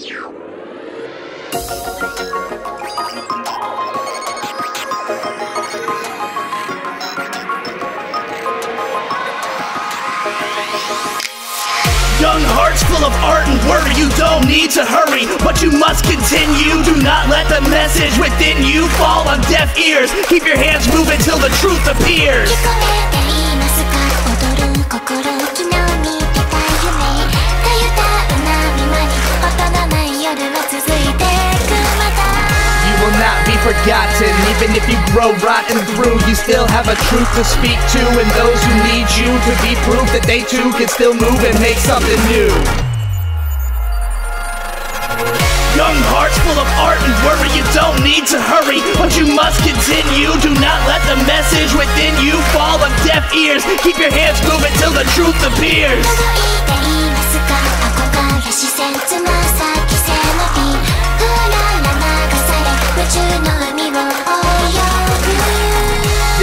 Young hearts full of art and worry, you don't need to hurry, but you must continue. Do not let the message within you fall on deaf ears. Keep your hands moving till the truth appears. Forgotten, even if you grow rotten through. You still have a truth to speak to, and those who need you to be proof that they too can still move and make something new. Young hearts full of art and worry, you don't need to hurry, but you must continue. Do not let the message within you fall on deaf ears. Keep your hands moving till the truth appears.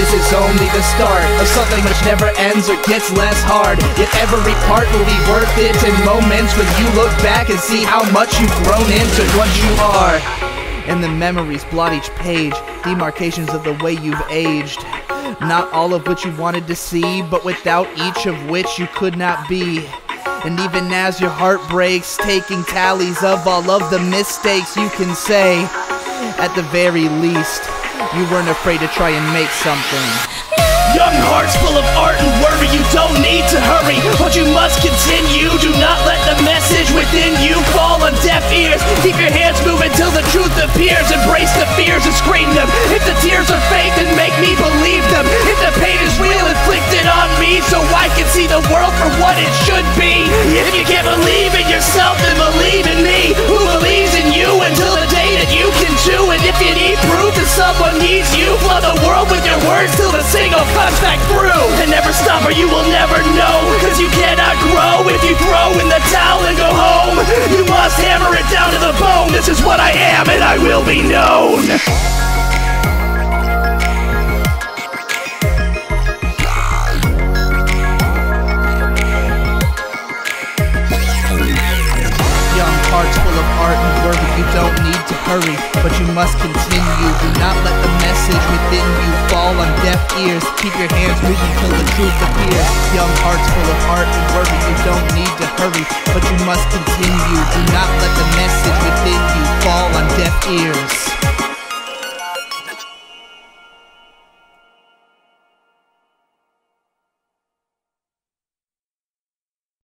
This is only the start of something which never ends or gets less hard. Yet every part will be worth it in moments when you look back and see how much you've grown into what you are. And the memories blot each page, demarcations of the way you've aged. Not all of which you wanted to see, but without each of which you could not be. And even as your heart breaks, taking tallies of all of the mistakes you can say, at the very least, you weren't afraid to try and make something. Young hearts full of art and worry, you don't need to hurry, but you must continue. Do not let the message within you fall on deaf ears. Keep your hands moving till the truth appears. Embrace the fears and scream them. If the tears are fake, then make me believe them. If the pain is real, inflict it on me so I can see the world for what it should be. If you can't believe in yourself, then believe in me. The comes back through. And never stop or you will never know. Cause you cannot grow if you throw in the towel and go home. You must hammer it down to the bone. This is what I am and I will be known. Young hearts full of art and worry, you don't need to hurry, but you must continue. Do not let the message ears. Keep your hands moving till the truth appears. Young hearts full of art and worry, you don't need to hurry, but you must continue. Do not let the message within you fall.